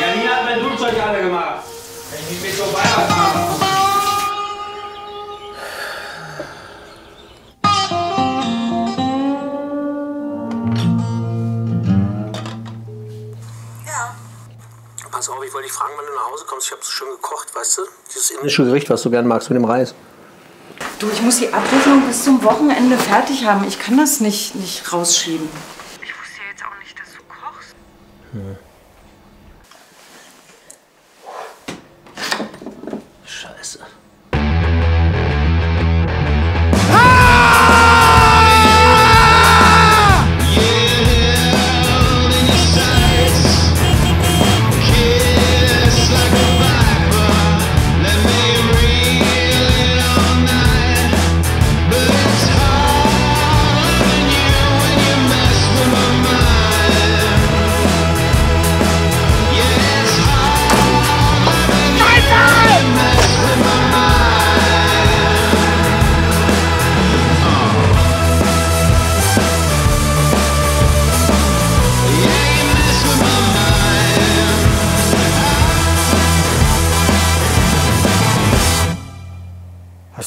Janina, wenn du Zeug alle gemacht. Ich bin so bei Pass auf, ich wollte dich fragen, wann du nach Hause kommst. Ich habe so schön gekocht, weißt du? Dieses Indische Gericht, was du gern magst mit dem Reis. Du, ich muss die Abrechnung bis zum Wochenende fertig haben. Ich kann das nicht, nicht rausschieben. Ich wusste ja jetzt auch nicht, dass du kochst. Scheiße.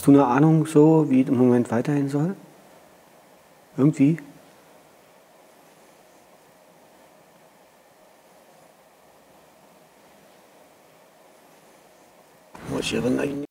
Hast du eine Ahnung so, wie es im Moment weiterhin soll? Irgendwie? Muss ich erinnern.